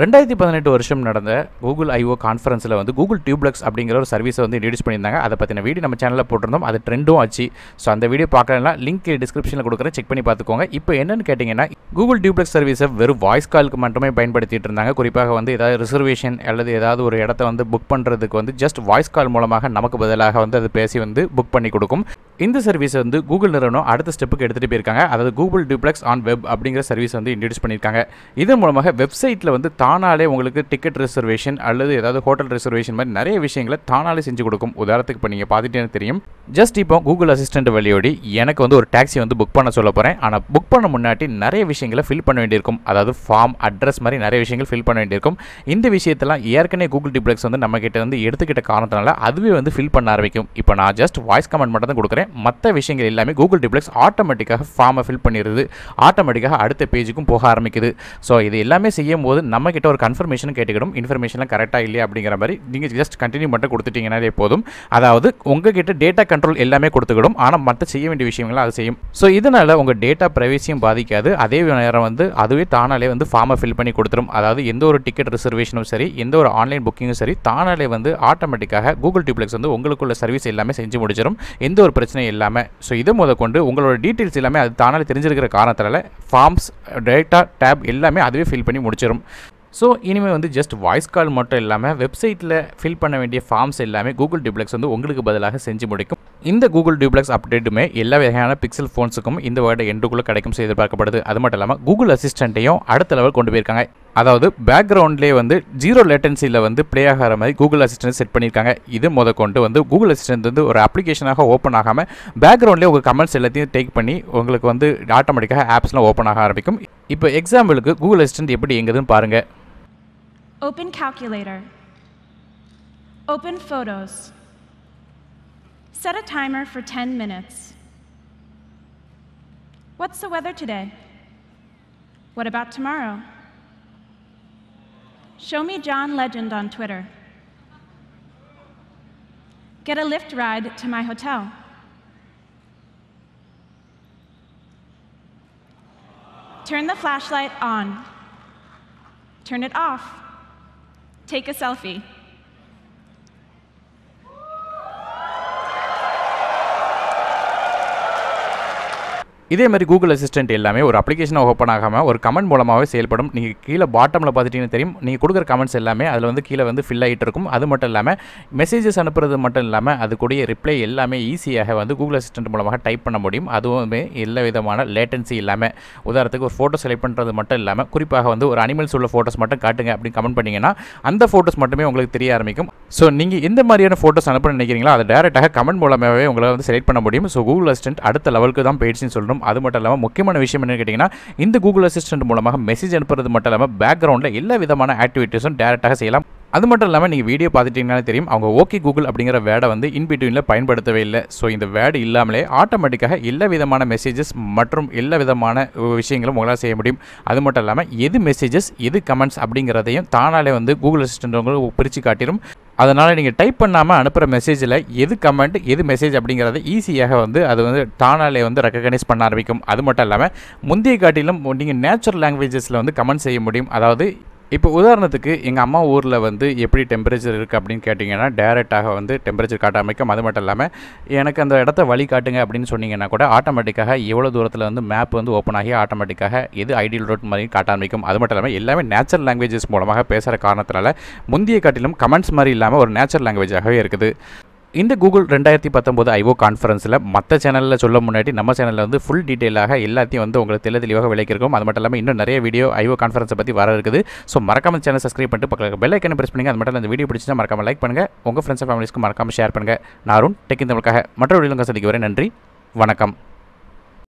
ரெண்டாயிரத்தி பதினெட்டு வருஷம் நடந்த கூகுள் ஐஓ கான்ஃபரன்ஸில் வந்து கூகுள் டியூப்ளக்ஸ் அப்படிங்கிற ஒரு சர்வீஸை வந்து இன்ட்ரடியூஸ் பண்ணியிருந்தாங்க. அதை பற்றின வீடியோ நம்ம சேனலில் போட்டிருந்தோம். அது ட்ரெண்டும் ஆச்சு. ஸோ அந்த வீடியோ பார்க்கலாம் லிங்க் டிஸ்கிரிப்ஷனில் கொடுக்குறேன். செக் பண்ணி பார்த்துக்கோங்க. இப்போ என்னென்னு கேட்டிங்கன்னா கூகுள் டியூப்ளக்ஸ் சர்வீஸை வெறும் வாய்ஸ் காலுக்கு மட்டுமே பயன்படுத்திட்டு இருந்தாங்க. குறிப்பாக வந்து ஏதாவது ரிசர்வேஷன் அல்லது ஏதாவது ஒரு இடத்த வந்து புக் பண்ணுறதுக்கு வந்து ஜஸ்ட் வாய்ஸ் கால் மூலமாக நமக்கு பதிலாக வந்து அது பேசி வந்து புக் பண்ணி கொடுக்கும். இந்த சர்வீஸை வந்து கூகுள் நிறுவனம் அடுத்த ஸ்டெப்புக்கு எடுத்துகிட்டு போயிருக்காங்க. அதாவது கூகுள் டியூப்ளெக்ஸ் ஆன் வெப் அப்படிங்கிற சர்வீஸ் வந்து இன்ட்ரடியூஸ் பண்ணியிருக்காங்க. இதன் மூலமாக வெப்சைட்டில் வந்து தானாலே உங்களுக்கு டிக்கெட் ரிசர்வேஷன் அல்லது ஏதாவது ஹோட்டல் ரிசர்வேஷன் மாதிரி நிறைய விஷயங்களை தானாலே செஞ்சு கொடுக்கும். உதாரணத்துக்கு இப்போ நீங்கள் பார்த்துட்டேன்னு தெரியும். ஜஸ்ட் இப்போ கூகுள் அசிஸ்டண்ட் வழியோடி எனக்கு வந்து ஒரு டாக்ஸி வந்து புக் பண்ண சொல்ல போகிறேன் ஆனால் புக் பண்ண முன்னாடி நிறைய விஷயங்களை ஃபில் பண்ண வேண்டியிருக்கும். அதாவது ஃபார்ம் அட்ரஸ் மாதிரி நிறைய விஷயங்கள் ஃபில் பண்ண வேண்டியிருக்கும். இந்த விஷயத்தெல்லாம் ஏற்கனவே கூகுள் டிப்ளெக்ஸ் வந்து நம்மக்கிட்ட வந்து எடுத்துக்கிட்ட காரணத்தினால அதுவே வந்து ஃபில் பண்ண ஆரம்பிக்கும். இப்போ நான் ஜஸ்ட் வாய்ஸ் கமெண்ட் மட்டும் தான் கொடுக்குறேன். மற்ற விஷயங்கள் எல்லாமே கூகுள் டிப்ளெக்ஸ் ஆட்டோமேட்டிக்காக ஃபார்மை ஃபில் பண்ணிடுது. ஆட்டோமேட்டிக்காக அடுத்த பேஜுக்கும் போக ஆரம்பிக்குது. ஸோ இது எல்லாமே செய்யும் போது நம்மக்கிட்ட ஒரு கன்ஃபர்மேஷன் கேட்டுக்கிடும். இன்ஃபர்மேஷன்லாம் கரெக்டாக இல்லையா அப்படிங்கிற மாதிரி நீங்கள் ஜஸ்ட் கண்டினியூ மட்டும் கொடுத்துட்டிங்கனாலே போதும். அதாவது உங்ககிட்ட டேட்டா கண்ட்ரோல் எல்லாமே கொடுத்துக்கிடும். ஆனால் மற்ற செய்ய வேண்டிய விஷயங்களை அது செய்யும். ஸோ இதனால் உங்கள் டேட்டா ப்ரைவசியும் பாதிக்காது. அதே நேரம் வந்து அதுவே தானாலே வந்து ஃபார்மை ஃபில் பண்ணி கொடுத்துரும். அதாவது எந்த ஒரு டிக்கெட் ரிசர்வேஷனும் சரி எந்த ஒரு ஆன்லைன் புக்கிங்கும் சரி தானாலே வந்து ஆட்டோமேட்டிக்காக கூகுள் டிப்ளெக்ஸ் வந்து உங்களுக்குள்ள சர்வீஸ் எல்லாமே செஞ்சு முடிச்சிடும் எந்த ஒரு பிரச்சனையும் இல்லாமல் ஸோ இதை முத கொண்டு உங்களோட டீட்டெயில்ஸ் எல்லாமே அது தானாலே தெரிஞ்சிருக்கிற காரணத்தினால ஃபார்ம்ஸ் டேட்டா டேப் எல்லாமே அதுவே ஃபில் பண்ணி முடிச்சிடும் ஸோ இனிமேல் வந்து ஜஸ்ட் வாய்ஸ் கால் மட்டும் இல்லாமல் வெப்சைட்டில் ஃபில் பண்ண வேண்டிய ஃபார்ம்ஸ் எல்லாமே கூகுள் டியூப்ளெக்ஸ் வந்து உங்களுக்கு பதிலாக செஞ்சு முடிக்கும். இந்த கூகுள் டியூப்ளெக்ஸ் அப்டேட்டுமே எல்லா வகையான பிக்சல் ஃபோன்ஸுக்கும் இந்த வேர்டு எண்டுக்குள்ளே கிடைக்கும் செய்து எதிர்பார்க்கப்படுது அது மட்டும் இல்லாமல் கூகுள் அசிஸ்டண்ட்டையும் அடுத்த லெவல் கொண்டு போயிருக்காங்க. அதாவது பேக்ரவுண்ட்லேயே வந்து ஜீரோ லேட்டன்சியில் வந்து ப்ளே ஆகிற மாதிரி கூகுள் அசிஸ்டன்ட் செட் பண்ணியிருக்காங்க. இது முத கொண்டு வந்து கூகுள் அசிஸ்டன்ட் வந்து ஒரு அப்ளிகேஷனாக ஓப்பன் ஆகாமல் பேக்ரவுண்ட்லேயே உங்கள் கமெண்ட்ஸ் எல்லாத்தையும் டேக் பண்ணி உங்களுக்கு வந்து ஆட்டோமேட்டிக்காக ஆப்ஸ்லாம் ஓப்பன் ஆக ஆரம்பிக்கும். இப்போ எக்ஸாம்பிளுக்கு கூகுள் அசிஸ்டன்ட் எப்படி எங்குதுன்னு பாருங்கள் Open calculator. Open photos. Set a timer for 10 minutes. What's the weather today? What about tomorrow? Show me John Legend on Twitter. Get a Lyft ride to my hotel. Turn the flashlight on. Turn it off. Take a selfie. இதே மாதிரி Google assistant எல்லாமே ஒரு அப்ளிகேஷனை open ஆகாமல் ஒரு comment மூலமாகவே செயல்படும். நீங்கள் கீழே பாட்டமில் பார்த்துட்டீங்கன்னு தெரியும். நீங்கள் கொடுக்குற கமெண்ட்ஸ் எல்லாமே அதில் வந்து கீழே வந்து ஃபில் ஆகிட்டு இருக்கும். அது மட்டும் இல்லாமல் மெசேஜஸ் அனுப்புறது மட்டும் இல்லாமல் அது கூடிய ரிப்ளை எல்லாமே ஈஸியாக வந்து கூகுள் அசிஸ்டன்ட் மூலமாக டைப் பண்ண முடியும். அதுவுமே எல்லா விதமான லேட்டன்சி இல்லாமல் உதாரணத்துக்கு ஒரு ஃபோட்டோ செலக்ட் பண்ணுறது மட்டும் இல்லாமல் குறிப்பாக வந்து ஒரு அனிமல்ஸ் உள்ள ஃபோட்டோஸ் மட்டும் காட்டுங்க அப்படின்னு கமெண்ட் பண்ணிங்கன்னா அந்த ஃபோட்டோஸ் மட்டுமே உங்களுக்கு தெரிய ஆரம்பிக்கும். ஸோ நீங்கள் எந்த மாதிரியான ஃபோட்டோஸ் அனுப்ப நினைக்கிறீங்களோ? அதை டேரெக்டாக கமெண்ட் மூலமாகவே உங்களை வந்து செலக்ட் பண்ண முடியும். ஸோ கூகுள் அசிஸ்டன்ட் அடுத்த லெவலுக்கு தான் போயிடுச்சுன்னு சொல்லணும். அது மட்டும் இல்லாமல் முக்கியமான விஷயம் என்னன்னு கேட்டிங்கன்னா இந்த கூகுள் அசிஸ்டன்ட் மூலமாக மெசேஜ் அனுப்புறது மட்டும் இல்லாமல் பேக்ரவுண்டில் எல்லா விதமான ஆக்டிவிட்டீஸும் டேரெக்டாக செய்யலாம். அது மட்டும் இல்லாமல் நீங்கள் வீடியோ பார்த்துட்டீங்கன்னா தெரியும் அவங்க ஓகே கூகுள் அப்படிங்கிற வேடை வந்து இன்பிட்வீனில் பயன்படுத்தவே இல்லை. ஸோ இந்த வேடு இல்லாமலே ஆட்டோமேட்டிக்காக எல்லா விதமான மெசேஜஸ் மற்றும் எல்லா விதமான விஷயங்களும் உங்களால் செய்ய முடியும். அது மட்டும் இல்லாமல் எது மெசேஜஸ் எது கமெண்ட்ஸ் அப்படிங்கிறதையும் தானாலே வந்து கூகுள் அசிஸ்டன்ட் உங்களுக்கு பிரித்து காட்டிடும் அதனால் நீங்கள் டைப் பண்ணாமல் அனுப்புகிற மெசேஜில் எது கமெண்ட் எது மெசேஜ் அப்படிங்கிறத ஈஸியாக வந்து அது வந்து தானாலே வந்து ரெக்கக்னைஸ் பண்ண ஆரம்பிக்கும். அது மட்டும் இல்லாமல் முந்தைய காட்டிலும் நீங்கள் நேச்சுரல் லாங்குவேஜஸில் வந்து கமெண்ட் செய்ய முடியும். அதாவது இப்போ உதாரணத்துக்கு எங்கள் அம்மா ஊரில் வந்து எப்படி டெம்பரேச்சர் இருக்குது அப்படின்னு கேட்டிங்கன்னா டேரெக்டாக வந்து டெம்பரேச்சர் காட்ட அமைக்கும் அது மட்டும் இல்லாமல் எனக்கு அந்த இடத்த வழி காட்டுங்க அப்படின்னு சொன்னீங்கன்னா கூட ஆட்டோமேட்டிக்காக எவ்வளோ தூரத்தில் வந்து மேப் வந்து ஓப்பன் ஆகி ஆட்டோமேட்டிக்காக எது ஐடியல் ரோட் மாதிரி காட்ட ஆரம்பிக்கும் அது மட்டும் இல்லாமல் எல்லாமே நேச்சுரல் லாங்குவேஜஸ் மூலமாக பேசுகிற காரணத்தினால முந்தைய காட்டிலும் கமெண்ட்ஸ் மாதிரி இல்லாமல் ஒரு நேச்சுரல் லாங்குவேஜாகவே இருக்குது. இந்த கூகுள் ரெண்டாயிரத்தி பத்தொம்போது ஐஓ கான்ஃபரன்ஸில் மற்ற சேனலில் சொல்ல முன்னாடி நம்ம சேனலில் வந்து ஃபுல் டீட்டெயிலாக எல்லாத்தையும் வந்து உங்களுக்கு தெளி தெளிவாக விளக்கிருக்கோம் அது மட்டும் இல்லாமல் இன்னும் நிறைய வீடியோ ஐஓ கான்ஃபரன்ஸை பற்றி வர இருக்குது. ஸோ மறக்காம சேனல் சப்ஸ்கிரைப் பண்ணிட்டு பக்கத்தில் பெல் ஐக்கனை ப்ரெஸ் பண்ணுங்கள் அது மட்டும் இந்த வீடியோ பிடிச்சா மறக்காம லைக் பண்ணுங்கள் உங்கள் ஃப்ரெண்ட்ஸ் ஃபேமிலிஸ்க்கு மறக்காம ஷேர் பண்ணுங்கள் நாரும் டெக் தமிழுக்காக மற்ற வீடியோ சந்திக்க வரேன் நன்றி. வணக்கம்.